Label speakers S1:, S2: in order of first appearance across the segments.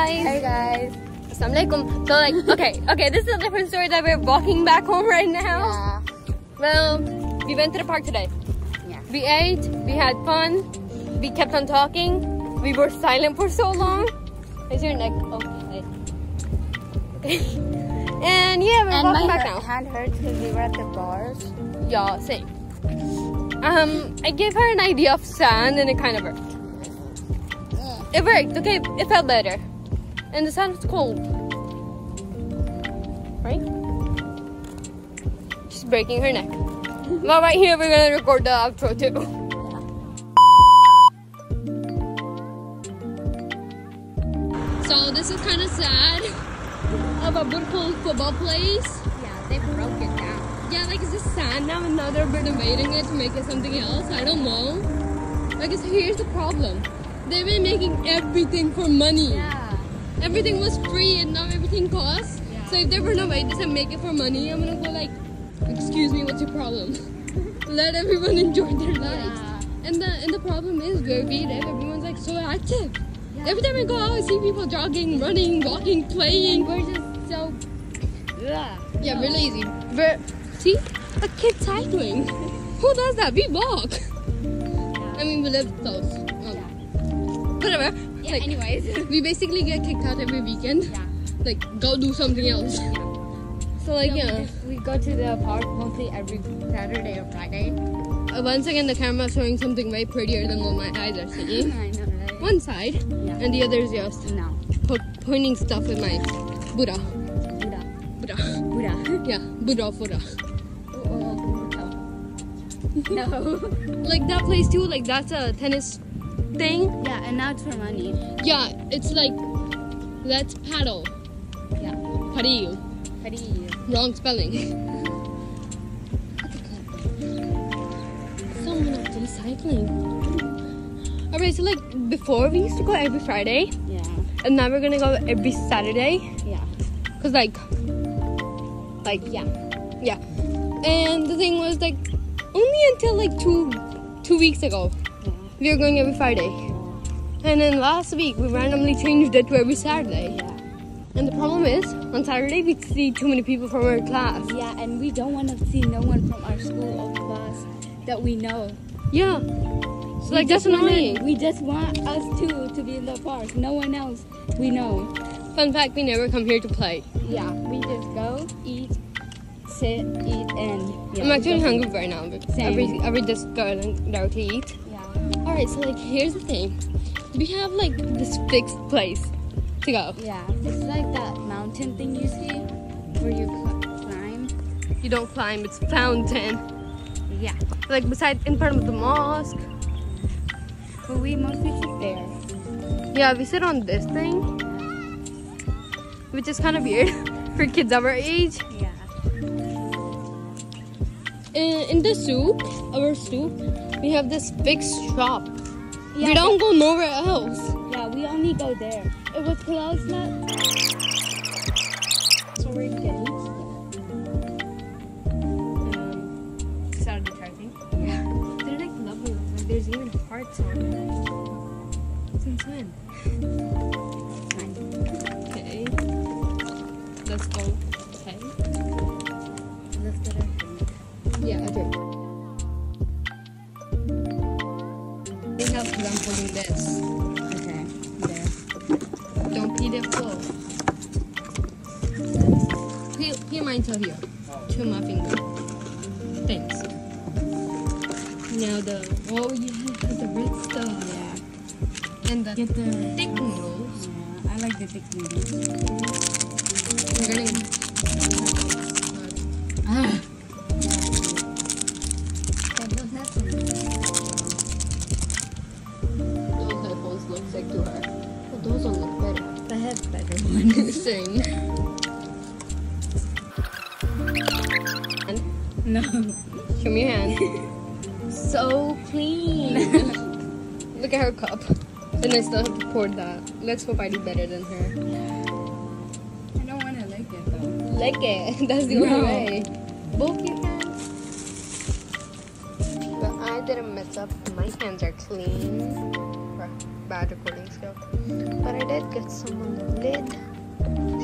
S1: Guys.
S2: Hey guys.
S1: Assalamualaikum. So like, okay, okay, this is a different story that we're walking back home right now.
S2: Yeah.
S1: Well, we went to the park today.
S2: Yeah.
S1: We ate, we had fun, we kept on talking, we were silent for so long. Is your neck okay? and yeah, we're
S2: And
S1: walking back now.
S2: hand hurts because we were at the bars.
S1: Yeah, same. Um, I gave her an idea of sand and it kind of worked. It worked, okay, it felt better. And the sand was cold. Right? She's breaking her neck. well, right here, we're gonna record the outro too. So, this is kind of sad of a beautiful football place.
S2: Yeah, they broke it down.
S1: Yeah, like is this sand now and now they're renovating it to make it something else? I don't know. Like, here's the problem. They've been making everything for money.
S2: Yeah.
S1: Everything was free and now everything costs.
S2: Yeah.
S1: So if they renovate this and make it for money, I'm gonna go like, excuse me, what's your problem? Let everyone enjoy their lives.
S2: Yeah.
S1: And the and the problem is where we live, everyone's like so active. Every time I go out, I see people jogging, running, walking, playing.
S2: We're just so. Yeah.
S1: Yeah, we're lazy. We're see a kid cycling. Who does that? We walk. I mean, we live close. Um, Whatever.
S2: Yeah,
S1: Like,
S2: anyways.
S1: we basically get kicked out every weekend.
S2: Yeah.
S1: Like, go do something else. So like,
S2: we,
S1: yeah.
S2: we go to the park mostly every Saturday or Friday.
S1: Uh, once again, the camera's showing something way prettier than what my eyes are seeing.
S2: I know, right?
S1: One side,
S2: Yeah.
S1: and the other is just
S2: No.
S1: po- pointing stuff with my Buddha.
S2: Buddha.
S1: Buddha.
S2: Buddha.
S1: Yeah, Buddha, Buddha.
S2: no.
S1: Like that place too. Like that's a tennis thing.
S2: Yeah, and now it's for money.
S1: Yeah, it's like let's paddle.
S2: Yeah.
S1: Padil.
S2: Pretty.
S1: Wrong spelling. Someone actually cycling. Alright, so like before we used to go every Friday,
S2: Yeah.
S1: and now we're gonna go every Saturday.
S2: Yeah.
S1: Cause like, like
S2: Yeah.
S1: yeah. And the thing was like, only until like two, two weeks ago. We were going every Friday. And then last week we randomly changed it to every Saturday.
S2: Yeah.
S1: And the problem is, on Saturday we see too many people from our class.
S2: Yeah, and we don't want to see no one from our school or class that we know.
S1: Yeah. So like that's annoying.
S2: We just want us two to be in the park. No one else we know.
S1: Fun fact, we never come here to play.
S2: Yeah, we just go, eat, sit, eat, and yeah.
S1: I'm actually hungry right now.
S2: Same.
S1: every every just go there to eat. Alright, so like here's the thing. We have like this fixed place to go.
S2: Yeah, it's like that mountain thing you see where you cl- climb.
S1: You don't climb, it's fountain.
S2: Yeah,
S1: Like beside in front of the mosque.
S2: but we mostly sit there.
S1: Yeah, we sit on this thing. Which is kind of weird for kids our age.
S2: Yeah.
S1: In, in the soup, our soup, we have this big shop.
S2: Yeah,
S1: we don't go nowhere else.
S2: Yeah, we only go there. It was closed not. So we're getting.
S1: Um, started charging.
S2: Yeah.
S1: They're like lovely. Like there's even hearts on it. Since when? Okay. Let's go. Okay.
S2: Lifted our feet.
S1: Yeah, okay. do. It helps because I'm holding this.
S2: Okay. There.
S1: Don't pee the floor. Pee, pee mine till here. To my finger. Thanks. Now the oh yeah, the red stuff.
S2: Yeah.
S1: And the
S2: Get the.
S1: thick noodles.
S2: Yeah, I like the thick noodles.
S1: We're gonna me your hand. so clean. Look at her cup. And I still have to pour that. Let's hope I do better than her.
S2: I don't want to lick it though.
S1: Lick it. That's the
S2: No.
S1: only way. Both your hands. But I didn't mess up. My hands are clean. bad recording skill. But I did get some on the lid.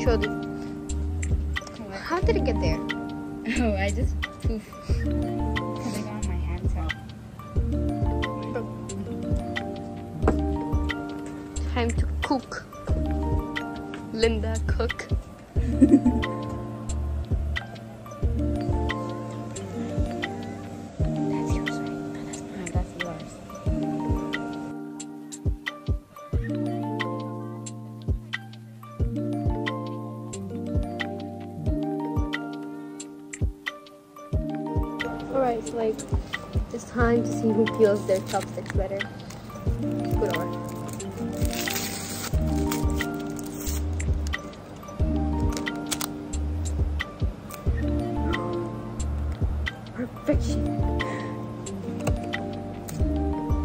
S1: Show the. How did it get there?
S2: Oh, I just poof.
S1: Time to cook. Linda, cook. Alright, so like, it's time to see who peels their chopsticks better. Good or. Perfection.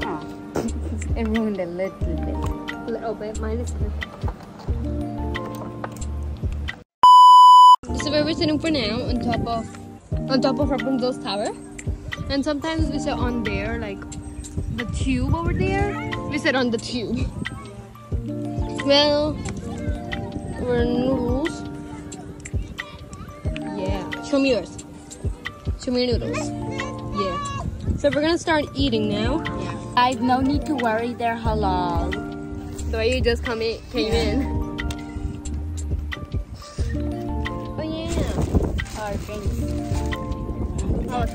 S2: Oh, it ruined a little bit.
S1: A little bit, mine is good. This is where we're sitting for now, on top of on top of Rapunzel's tower. And sometimes we sit on there, like the tube over there. We sit on the tube. Well, we're noodles. Yeah. Show me yours. Your noodles. Yeah. So we're gonna start eating now.
S2: Yeah. I have no need to worry, they're halal.
S1: So you just come in, came in. Oh yeah.
S2: Our drinks.
S1: Oh,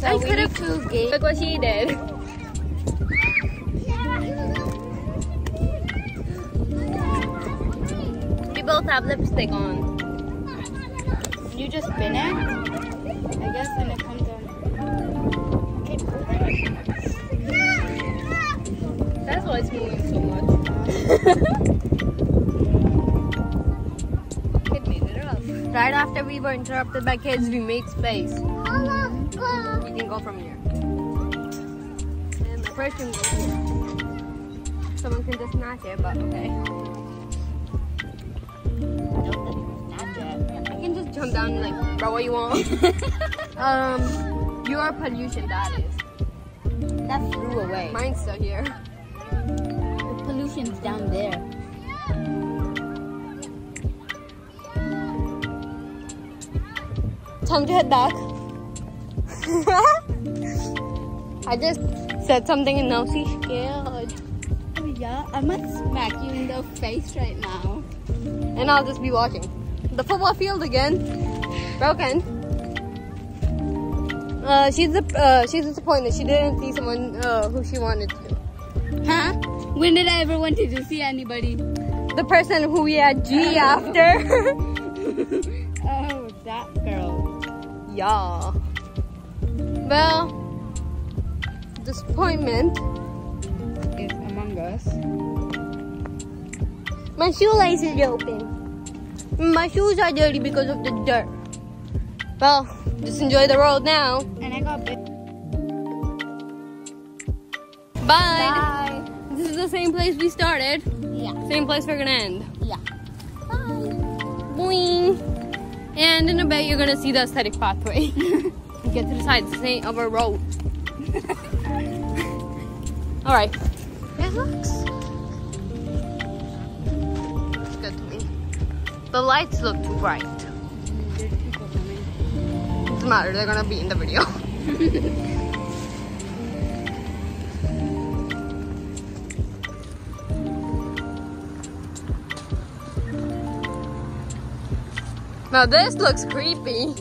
S2: So
S1: I could've-
S2: need to get
S1: Look what she did. We both have lipstick on.
S2: You just spin it, I guess, and it comes on. Okay.
S1: That's why it's moving so much. Kid made it up. Right after we were interrupted by kids, we made space. You can go from here. And the first can go here. Someone can just snatch it, but okay.
S2: Yet.
S1: I can just jump down and like throw what you want. um, your pollution, that is.
S2: That flew away.
S1: Mine's still here.
S2: The pollution's down there.
S1: Time to head back. I just said something and now she's scared.
S2: Oh yeah, I might smack you in the face right now.
S1: And I'll just be watching. The football field again. Broken. Uh, she's uh, she's disappointed. She didn't see someone uh, who she wanted to.
S2: Huh? When did I ever wanted to see anybody?
S1: The person who we had G after.
S2: Oh, that girl.
S1: yeah. Well, disappointment.
S2: Is among us.
S1: My shoelace is open. My shoes are dirty because of the dirt. Well, just enjoy the road now.
S2: And I got bit.
S1: Bye.
S2: Bye.
S1: This is the same place we started.
S2: Yeah.
S1: Same place we're gonna end.
S2: Yeah. Bye.
S1: Boing. And in a bit, you're gonna see the aesthetic pathway. You get to the side of a road. All right. It. Looks good to me. The lights look bright. Doesn't matter. They're gonna be in the video. now this looks creepy.